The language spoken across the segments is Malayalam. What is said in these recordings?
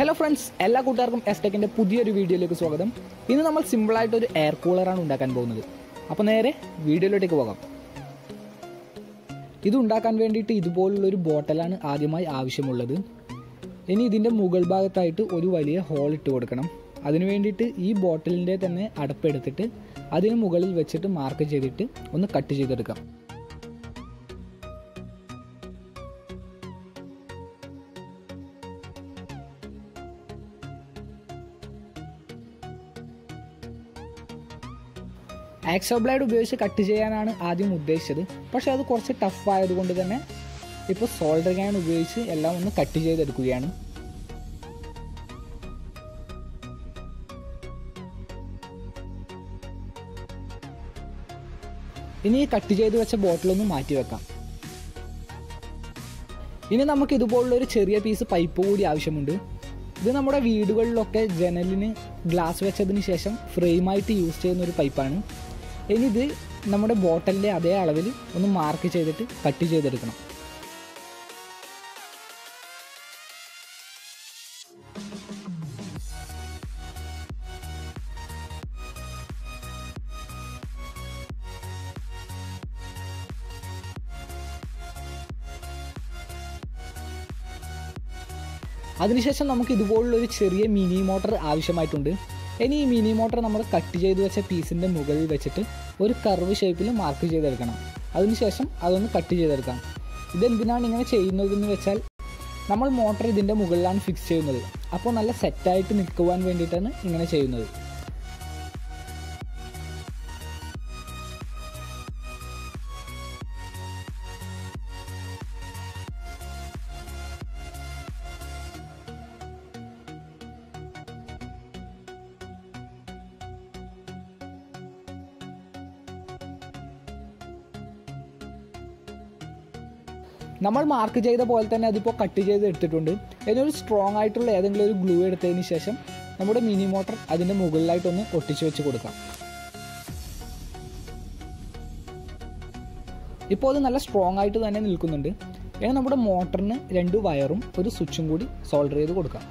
ഹലോ ഫ്രണ്ട്സ് എല്ലാ കൂട്ടുകാർക്കും എസ്ടെക്കിന്റെ പുതിയൊരു വീഡിയോയിലേക്ക് സ്വാഗതം. ഇന്ന് നമ്മൾ സിമ്പിളായിട്ട് ഒരു എയർ കൂളറാണ് ഉണ്ടാക്കാൻ പോകുന്നത്. അപ്പോൾ നേരെ വീഡിയോയിലോട്ടേക്ക് പോകാം. ഇത് ഉണ്ടാക്കാൻ വേണ്ടിയിട്ട് ഇതുപോലുള്ളൊരു ബോട്ടലാണ് ആദ്യമായി ആവശ്യമുള്ളത്. ഇനി ഇതിന്റെ മുകൾ ഭാഗത്തായിട്ട് ഒരു വലിയ ഹോൾ ഇട്ട് കൊടുക്കണം. അതിനു വേണ്ടിയിട്ട് ഈ ബോട്ടിലിന്റെ തന്നെ അടപ്പെടുത്തിട്ട് അതിന് മുകളിൽ വെച്ചിട്ട് മാർക്ക് ചെയ്തിട്ട് ഒന്ന് കട്ട് ചെയ്തെടുക്കാം. ആക്സോ ബ്ലേഡ് ഉപയോഗിച്ച് കട്ട് ചെയ്യാനാണ് ആദ്യം ഉദ്ദേശിച്ചത്. പക്ഷേ അത് കുറച്ച് ടഫ് ആയതുകൊണ്ട് തന്നെ ഇപ്പോൾ സോൾഡർ ഗാൻ ഉപയോഗിച്ച് എല്ലാം ഒന്ന് കട്ട് ചെയ്തെടുക്കുകയാണ്. ഇനി ഈ കട്ട് ചെയ്ത് വെച്ച ബോട്ടിലൊന്ന് മാറ്റി വെക്കാം. ഇനി നമുക്ക് ഇതുപോലുള്ള ഒരു ചെറിയ പീസ് പൈപ്പ് കൂടി ആവശ്യമുണ്ട്. ഇത് നമ്മുടെ വീടുകളിലൊക്കെ ജനലിന് ഗ്ലാസ് വെച്ചതിന് ശേഷം ഫ്രെയിമായിട്ട് യൂസ് ചെയ്യുന്ന ഒരു പൈപ്പാണ് ഇനി ഇത് നമ്മുടെ ബോട്ടലിന്റെ അതേ അളവിൽ ഒന്ന് മാർക്ക് ചെയ്തിട്ട് കട്ട് ചെയ്തെടുക്കണം. അതിനുശേഷം നമുക്ക് ഇതുപോലുള്ള ഒരു ചെറിയ മിനി മോട്ടർ ആവശ്യമായിട്ടുണ്ട്. ഇനി ഈ മിനി മോട്ടർ നമ്മൾ കട്ട് ചെയ്ത് വെച്ച പീസിന്റെ മുകളിൽ വെച്ചിട്ട് ഒരു കർവ് ഷേപ്പിൽ മാർക്ക് ചെയ്തെടുക്കണം. അതിനുശേഷം അതൊന്ന് കട്ട് ചെയ്തെടുക്കാം. ഇതെന്തിനാണ് ഇങ്ങനെ ചെയ്യുന്നതെന്ന് വെച്ചാൽ നമ്മൾ മോട്ടർ ഇതിന്റെ മുകളിലാണ് ഫിക്സ് ചെയ്യുന്നത്. അപ്പോൾ നല്ല സെറ്റായിട്ട് നിൽക്കുവാൻ വേണ്ടിയിട്ടാണ് ഇങ്ങനെ ചെയ്യുന്നത്. നമ്മൾ മാർക്ക് ചെയ്ത പോലെ തന്നെ അതിപ്പോൾ കട്ട് ചെയ്ത് എടുത്തിട്ടുണ്ട്. ഇതിനൊരു സ്ട്രോങ് ആയിട്ടുള്ള ഏതെങ്കിലും ഒരു ഗ്ലൂ എടുത്തതിന് ശേഷം നമ്മുടെ മിനി മോട്ടർ അതിന്റെ മുകളിലായിട്ടൊന്ന് ഒട്ടിച്ചു വെച്ച് കൊടുക്കാം. ഇപ്പോൾ അത് നല്ല സ്ട്രോങ് ആയിട്ട് തന്നെ നിൽക്കുന്നുണ്ട്. ഇനി നമ്മുടെ മോട്ടറിന് രണ്ട് വയറും ഒരു സ്വിച്ചും കൂടി സോൾഡർ ചെയ്ത് കൊടുക്കാം.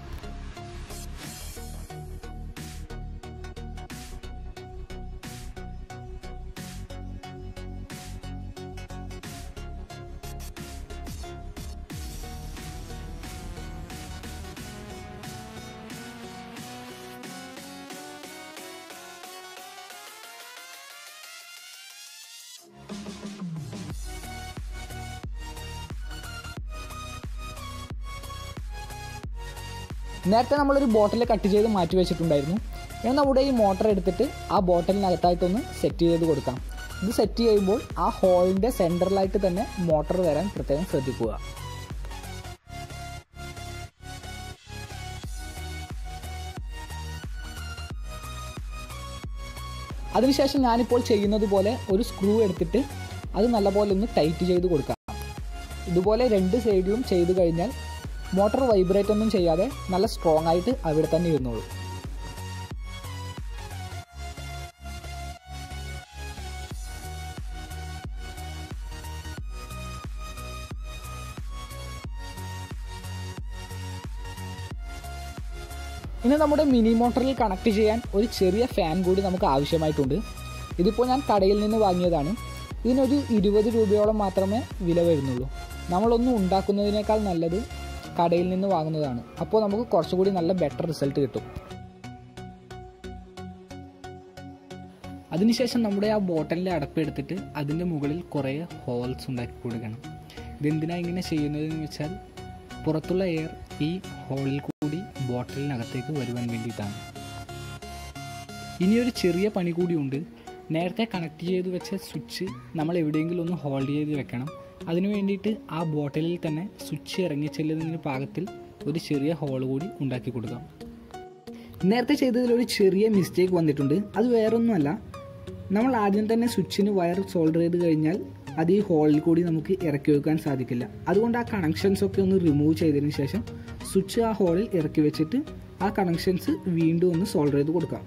നേരത്തെ നമ്മളൊരു ബോട്ടിൽ കട്ട് ചെയ്ത് മാറ്റി വെച്ചിട്ടുണ്ടായിരുന്നു. എന്നാൽ നമ്മുടെ ഈ മോട്ടർ എടുത്തിട്ട് ആ ബോട്ടിലിനകത്തായിട്ടൊന്ന് സെറ്റ് ചെയ്ത് കൊടുക്കാം. ഇത് സെറ്റ് ചെയ്യുമ്പോൾ ആ ഹോളിന്റെ സെന്ററിലായിട്ട് തന്നെ മോട്ടർ വരാൻ പ്രത്യേകം ശ്രദ്ധിക്കുക. അതിനുശേഷം ഞാനിപ്പോൾ ചെയ്യുന്നത് പോലെ ഒരു സ്ക്രൂ എടുത്തിട്ട് അത് നല്ലപോലെ ഒന്ന് ടൈറ്റ് ചെയ്ത് കൊടുക്കാം. ഇതുപോലെ രണ്ട് സൈഡിലും ചെയ്ത് കഴിഞ്ഞാൽ മോട്ടോർ വൈബ്രേറ്റ് ഒന്നും ചെയ്യാതെ നല്ല സ്ട്രോങ് ആയിട്ട് അവിടെ തന്നെ ഇരുന്നോളൂ. ഇനി നമ്മുടെ മിനി മോട്ടറിൽ കണക്ട് ചെയ്യാൻ ഒരു ചെറിയ ഫാൻ കൂടി നമുക്ക് ആവശ്യമായിട്ടുണ്ട്. ഇതിപ്പോൾ ഞാൻ കടയിൽ നിന്ന് വാങ്ങിയതാണ്. ഇതിനൊരു ഇരുപത് രൂപയോളം മാത്രമേ വില വരുന്നുള്ളൂ. നമ്മളൊന്നും ഉണ്ടാക്കുന്നതിനേക്കാൾ നല്ലത് കടയിൽ നിന്ന് വാങ്ങുന്നതാണ്. അപ്പോൾ നമുക്ക് കുറച്ചുകൂടി നല്ല ബെറ്റർ റിസൾട്ട് കിട്ടും. അതിനുശേഷം നമ്മുടെ ആ ബോട്ടലിന്റെ അടപ്പെടുത്തിട്ട് അതിന്റെ മുകളിൽ കുറേ ഹോൾസ് ഉണ്ടാക്കി കൊടുക്കണം. ഇതെന്തിനാണ് ഇങ്ങനെ ചെയ്യുന്നതെന്ന് വെച്ചാൽ പുറത്തുള്ള എയർ ഈ ഹോളിൽ കൂടി ബോട്ടലിനകത്തേക്ക് വരുവാൻ വേണ്ടിയിട്ടാണ്. ഇനിയൊരു ചെറിയ പണി കൂടിയുണ്ട് നേരത്തെ കണക്ട് ചെയ്ത് വെച്ച സ്വിച്ച് നമ്മൾ എവിടെയെങ്കിലും ഒന്ന് ഹോൾഡ് ചെയ്ത് വെക്കണം. അതിനു വേണ്ടിയിട്ട് ആ ബോട്ടിലിൽ തന്നെ സ്വിച്ച് ഇറങ്ങി ചെല്ലുന്നതിന് പാകത്തിൽ ഒരു ചെറിയ ഹോൾ കൂടി ഉണ്ടാക്കി കൊടുക്കാം. നേരത്തെ ചെയ്തതിൽ ഒരു ചെറിയ മിസ്റ്റേക്ക് വന്നിട്ടുണ്ട്. അത് വേറൊന്നുമല്ല. നമ്മൾ ആദ്യം തന്നെ സ്വിച്ചിന് വയർ സോൾഡർ ചെയ്ത് കഴിഞ്ഞാൽ അത് ഈ ഹോളിൽ കൂടി നമുക്ക് ഇറക്കി വെക്കാൻ സാധിക്കില്ല. അതുകൊണ്ട് ആ കണക്ഷൻസ് ഒക്കെ ഒന്ന് റിമൂവ് ചെയ്തതിന് ശേഷം സ്വിച്ച് ആ ഹോളിൽ ഇറക്കി വെച്ചിട്ട് ആ കണക്ഷൻസ് വീണ്ടും ഒന്ന് സോൾഡർ ചെയ്ത് കൊടുക്കാം.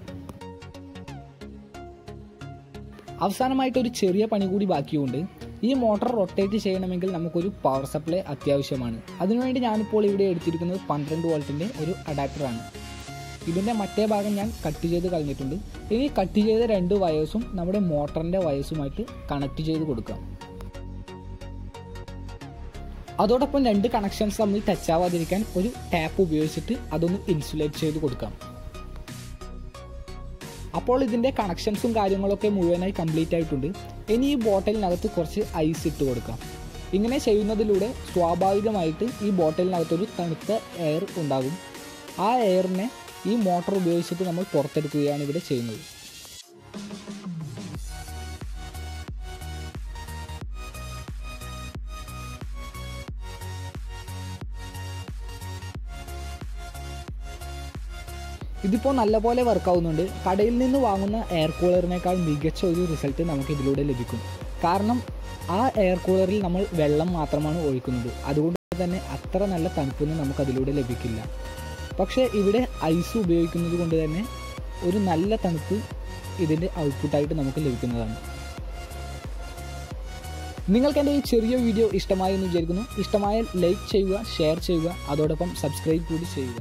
അവസാനമായിട്ട് ഒരു ചെറിയ പണി കൂടി ബാക്കിയുണ്ട്. ഈ മോട്ടോർ റൊട്ടേറ്റ് ചെയ്യണമെങ്കിൽ നമുക്കൊരു പവർ സപ്ലൈ അത്യാവശ്യമാണ്. അതിനുവേണ്ടി ഞാനിപ്പോൾ ഇവിടെ എടുത്തിരിക്കുന്നത് പന്ത്രണ്ട് വോൾട്ടിന്റെ ഒരു അഡാപ്റ്ററാണ് ഇതിന്റെ മറ്റേ ഭാഗം ഞാൻ കട്ട് ചെയ്ത് കളഞ്ഞിട്ടുണ്ട്. ഇനി കട്ട് ചെയ്ത രണ്ട് വയേഴ്സും നമ്മുടെ മോട്ടറിന്റെ വയേഴ്സുമായിട്ട് കണക്ട് ചെയ്ത് കൊടുക്കാം. അതോടൊപ്പം രണ്ട് കണക്ഷൻസ് തമ്മിൽ ടച്ച് ആവാതിരിക്കാൻ ഒരു ടാപ്പ് ഉപയോഗിച്ചിട്ട് അതൊന്ന് ഇൻസുലേറ്റ് ചെയ്ത് കൊടുക്കാം. അപ്പോൾ ഇതിന്റെ കണക്ഷൻസും കാര്യങ്ങളൊക്കെ മുഴുവനായി കംപ്ലീറ്റ് ആയിട്ടുണ്ട്. ഇനി ഈ ബോട്ടിലിനകത്ത് കുറച്ച് ഐസ് ഇട്ട് കൊടുക്കാം. ഇങ്ങനെ ചെയ്യുന്നതിലൂടെ സ്വാഭാവികമായിട്ട് ഈ ബോട്ടിലിനകത്തൊരു തണുത്ത എയർ ഉണ്ടാകും. ആ എയറിനെ ഈ മോട്ടോർ ഉപയോഗിച്ചിട്ട് നമ്മൾ പുറത്തെടുക്കുകയാണ് ഇവിടെ ചെയ്യുന്നത്. ഇതിപ്പോൾ നല്ലപോലെ വർക്ക് ആവുന്നുണ്ട്. കടയിൽ നിന്ന് വാങ്ങുന്ന എയർ കൂളറിനേക്കാൾ മികച്ച ഒരു റിസൾട്ട് നമുക്ക് ഇതിലൂടെ ലഭിക്കും. കാരണം ആ എയർ കൂളറിൽ നമ്മൾ വെള്ളം മാത്രമാണ് ഒഴിക്കുന്നത്. അതുകൊണ്ട് തന്നെ അത്ര നല്ല തണുപ്പൊന്നും നമുക്ക് അതിലൂടെ ലഭിക്കില്ല. പക്ഷേ ഇവിടെ ഐസ് ഉപയോഗിക്കുന്നത് കൊണ്ട് തന്നെ ഒരു നല്ല തണുപ്പ് ഇതിന്റെ ഔട്ട്പുട്ടായിട്ട് നമുക്ക് ലഭിക്കുന്നതാണ്. നിങ്ങൾക്ക് എന്റെ ഈ ചെറിയ വീഡിയോ ഇഷ്ടമായി എന്ന് വിചാരിക്കുന്നു. ഇഷ്ടമായാൽ ലൈക്ക് ചെയ്യുക ഷെയർ ചെയ്യുക. അതോടൊപ്പം സബ്സ്ക്രൈബ് കൂടി ചെയ്യുക.